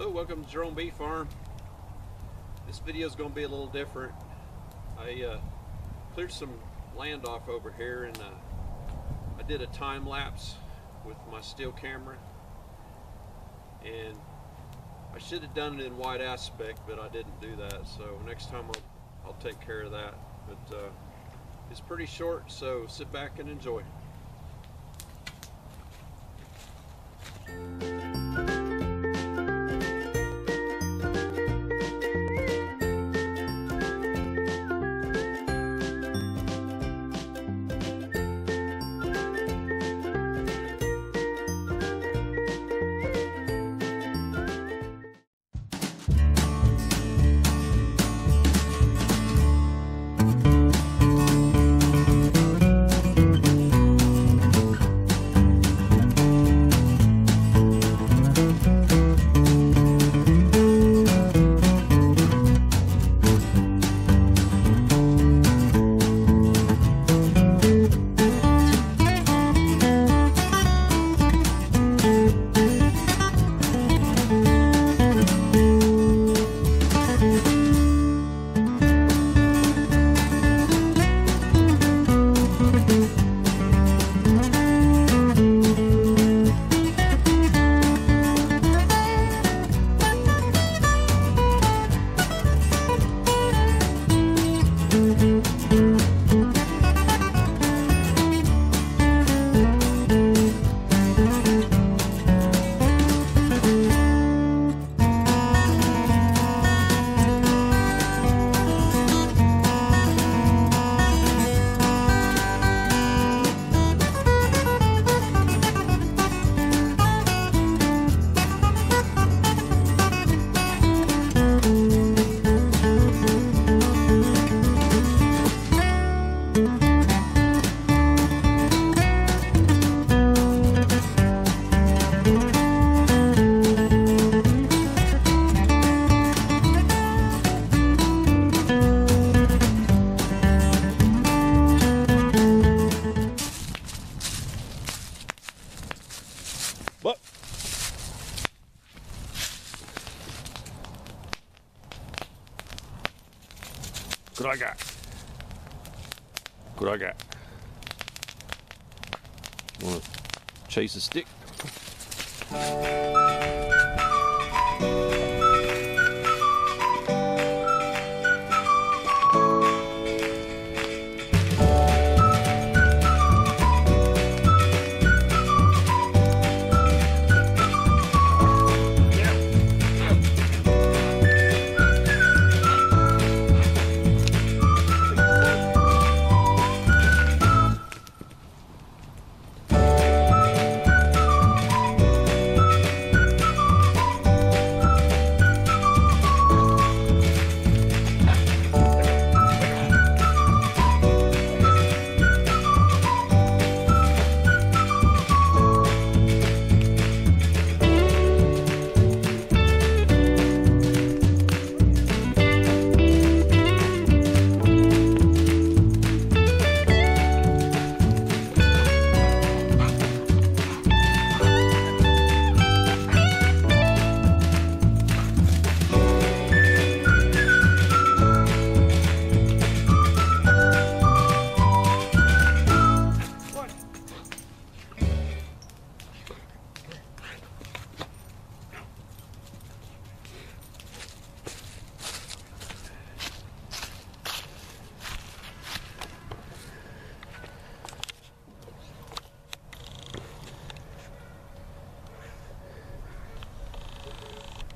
Hello, welcome to Jerome Bee Farm. This video is going to be a little different. I uh, cleared some land off over here and uh, I did a time lapse with my still camera and I should have done it in wide aspect but I didn't do that so next time I'll, I'll take care of that but uh, it's pretty short so sit back and enjoy. What do I got? What do I got? Wanna chase a stick?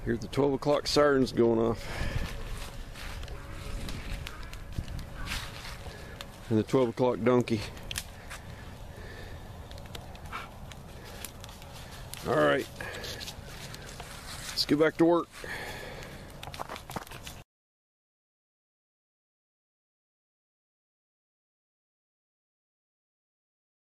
Here's the 12 o'clock sirens going off. And the 12 o'clock donkey. All right, let's get back to work.